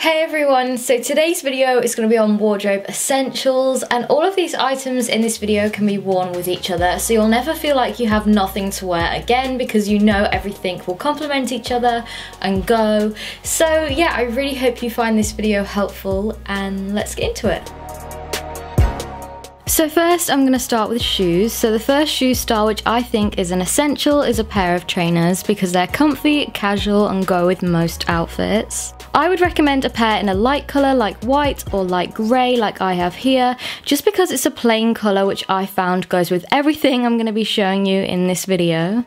Hey everyone, so today's video is going to be on wardrobe essentials and all of these items in this video can be worn with each other so you'll never feel like you have nothing to wear again because you know everything will complement each other and go. So yeah, I really hope you find this video helpful and let's get into it. So first I'm going to start with shoes. So the first shoe style which I think is an essential is a pair of trainers because they're comfy, casual and go with most outfits. I would recommend a pair in a light colour like white or light grey like I have here just because it's a plain colour which I found goes with everything I'm going to be showing you in this video.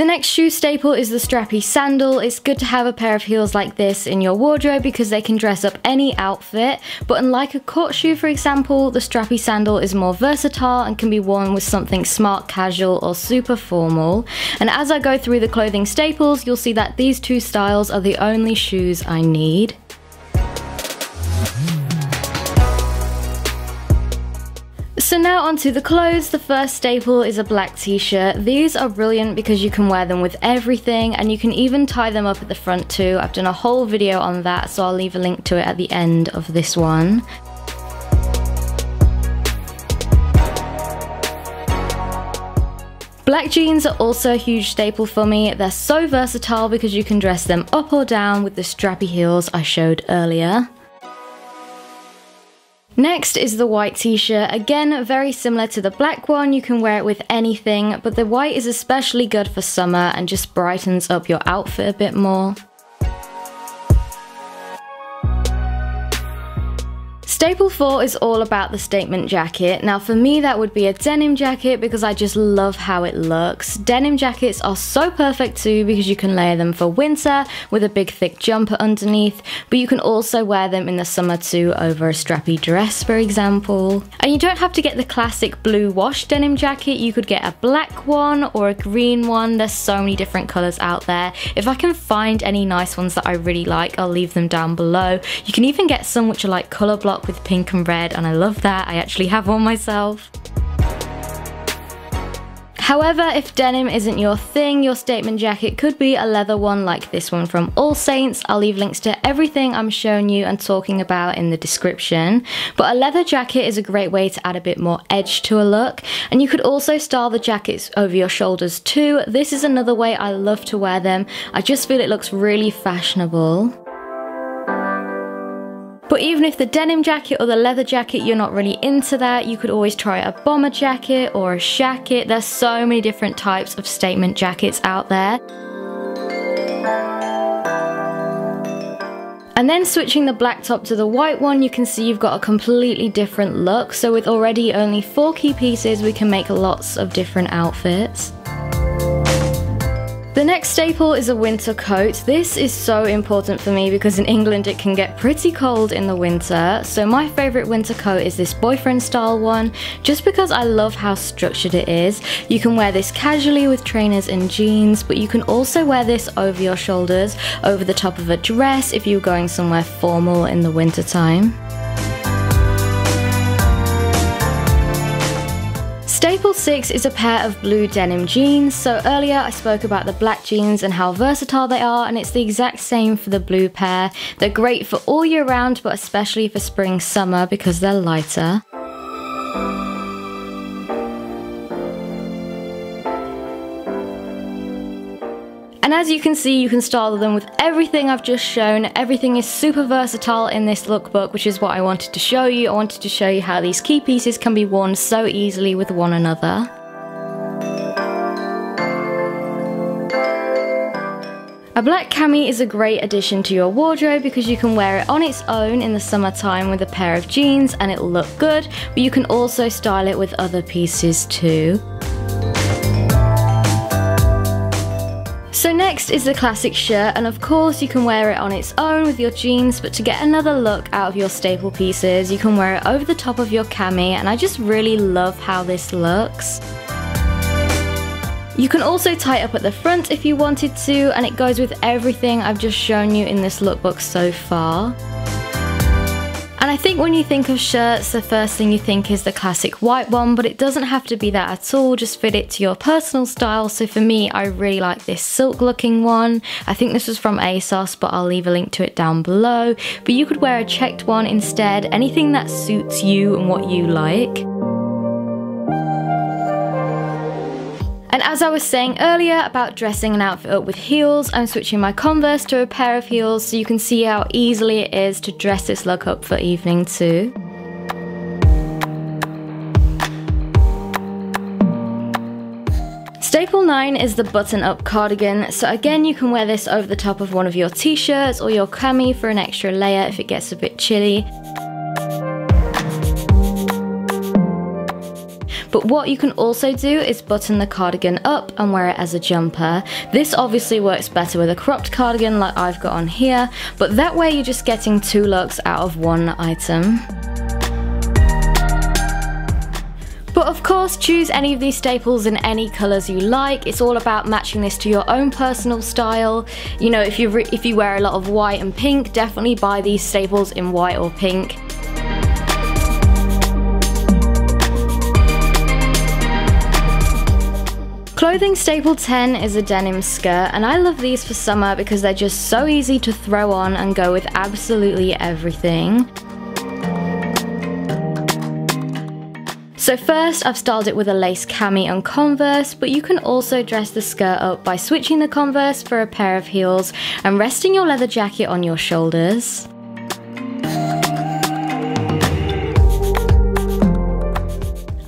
The next shoe staple is the strappy sandal. It's good to have a pair of heels like this in your wardrobe because they can dress up any outfit, but unlike a court shoe for example, the strappy sandal is more versatile and can be worn with something smart casual or super formal. And as I go through the clothing staples, you'll see that these two styles are the only shoes I need. So now onto the clothes. The first staple is a black t-shirt. These are brilliant because you can wear them with everything and you can even tie them up at the front too. I've done a whole video on that so I'll leave a link to it at the end of this one. Black jeans are also a huge staple for me. They're so versatile because you can dress them up or down with the strappy heels I showed earlier. Next is the white t-shirt. Again, very similar to the black one. You can wear it with anything, but the white is especially good for summer and just brightens up your outfit a bit more. Staple 4 is all about the statement jacket. Now for me that would be a denim jacket because I just love how it looks. Denim jackets are so perfect too because you can layer them for winter with a big thick jumper underneath, but you can also wear them in the summer too over a strappy dress for example. And you don't have to get the classic blue wash denim jacket, you could get a black one or a green one. There's so many different colours out there. If I can find any nice ones that I really like, I'll leave them down below. You can even get some which are like colour block with pink and red and I love that. I actually have one myself. However, if denim isn't your thing, your statement jacket could be a leather one like this one from All Saints. I'll leave links to everything I'm showing you and talking about in the description. But a leather jacket is a great way to add a bit more edge to a look. And you could also style the jackets over your shoulders too. This is another way I love to wear them. I just feel it looks really fashionable. But even if the denim jacket or the leather jacket, you're not really into that, you could always try a bomber jacket or a shacket. There's so many different types of statement jackets out there. And then switching the black top to the white one, you can see you've got a completely different look. So with already only four key pieces, we can make lots of different outfits. The next staple is a winter coat. This is so important for me because in England it can get pretty cold in the winter. So my favourite winter coat is this boyfriend style one, just because I love how structured it is. You can wear this casually with trainers and jeans, but you can also wear this over your shoulders, over the top of a dress if you're going somewhere formal in the winter time. Staple 6 is a pair of blue denim jeans. So earlier I spoke about the black jeans and how versatile they are and it's the exact same for the blue pair. They're great for all year round but especially for spring summer because they're lighter. And as you can see, you can style them with everything I've just shown. Everything is super versatile in this lookbook, which is what I wanted to show you. I wanted to show you how these key pieces can be worn so easily with one another. A black cami is a great addition to your wardrobe because you can wear it on its own in the summertime with a pair of jeans and it'll look good, but you can also style it with other pieces too. So next is the classic shirt and of course you can wear it on its own with your jeans but to get another look out of your staple pieces you can wear it over the top of your cami and I just really love how this looks. You can also tie it up at the front if you wanted to and it goes with everything I've just shown you in this lookbook so far. And I think when you think of shirts, the first thing you think is the classic white one, but it doesn't have to be that at all, just fit it to your personal style. So for me, I really like this silk looking one. I think this was from ASOS, but I'll leave a link to it down below. But you could wear a checked one instead, anything that suits you and what you like. As I was saying earlier about dressing an outfit up with heels, I'm switching my Converse to a pair of heels so you can see how easily it is to dress this look up for evening too. Staple 9 is the button-up cardigan, so again you can wear this over the top of one of your t-shirts or your cami for an extra layer if it gets a bit chilly. But what you can also do is button the cardigan up and wear it as a jumper. This obviously works better with a cropped cardigan like I've got on here, but that way you're just getting two looks out of one item. But of course, choose any of these staples in any colours you like. It's all about matching this to your own personal style. You know, if you if you wear a lot of white and pink, definitely buy these staples in white or pink. Clothing staple 10 is a denim skirt and I love these for summer because they're just so easy to throw on and go with absolutely everything. So first I've styled it with a lace cami on Converse, but you can also dress the skirt up by switching the Converse for a pair of heels and resting your leather jacket on your shoulders.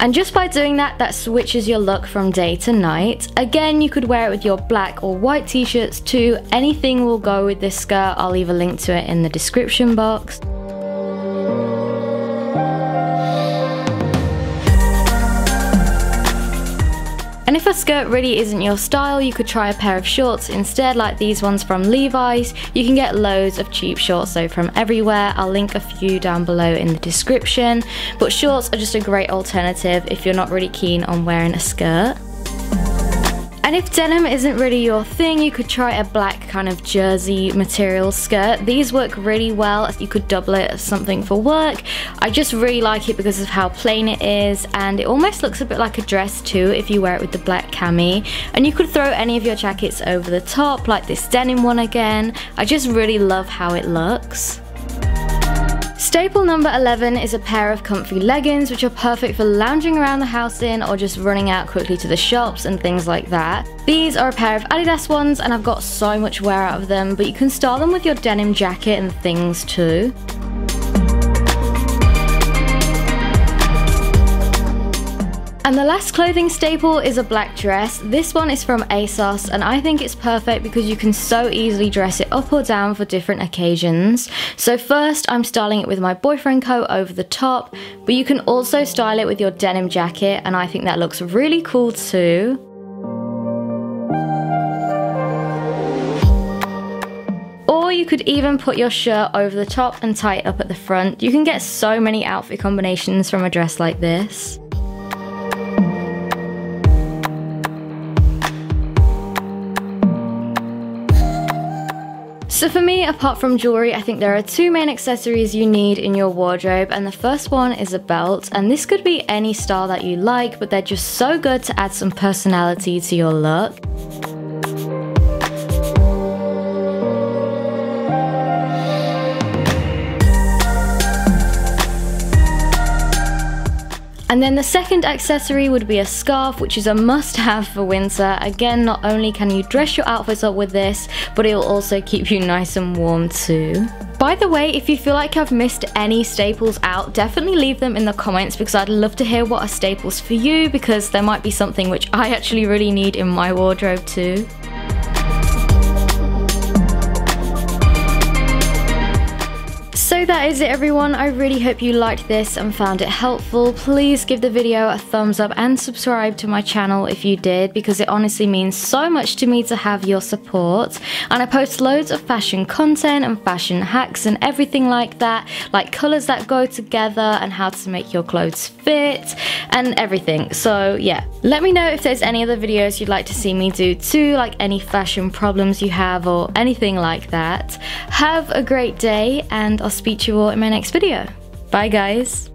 And just by doing that, that switches your look from day to night. Again, you could wear it with your black or white t-shirts too. Anything will go with this skirt. I'll leave a link to it in the description box. And if a skirt really isn't your style, you could try a pair of shorts instead, like these ones from Levi's. You can get loads of cheap shorts though from everywhere. I'll link a few down below in the description. But shorts are just a great alternative if you're not really keen on wearing a skirt. And if denim isn't really your thing, you could try a black kind of jersey material skirt. These work really well. You could double it as something for work. I just really like it because of how plain it is and it almost looks a bit like a dress too if you wear it with the black cami. And you could throw any of your jackets over the top like this denim one again. I just really love how it looks. Staple number 11 is a pair of comfy leggings which are perfect for lounging around the house in or just running out quickly to the shops and things like that. These are a pair of Adidas ones and I've got so much wear out of them but you can style them with your denim jacket and things too. And the last clothing staple is a black dress. This one is from ASOS and I think it's perfect because you can so easily dress it up or down for different occasions. So first I'm styling it with my boyfriend coat over the top, but you can also style it with your denim jacket and I think that looks really cool too. Or you could even put your shirt over the top and tie it up at the front. You can get so many outfit combinations from a dress like this. So for me, apart from jewelry, I think there are two main accessories you need in your wardrobe and the first one is a belt and this could be any style that you like but they're just so good to add some personality to your look. And then the second accessory would be a scarf, which is a must have for winter. Again, not only can you dress your outfits up with this, but it will also keep you nice and warm too. By the way, if you feel like I've missed any staples out, definitely leave them in the comments because I'd love to hear what are staples for you because there might be something which I actually really need in my wardrobe too. So that is it everyone, I really hope you liked this and found it helpful. Please give the video a thumbs up and subscribe to my channel if you did because it honestly means so much to me to have your support. And I post loads of fashion content and fashion hacks and everything like that, like colours that go together and how to make your clothes fit and everything. So yeah, let me know if there's any other videos you'd like to see me do too, like any fashion problems you have or anything like that. Have a great day and I'll speak to you all in my next video. Bye guys.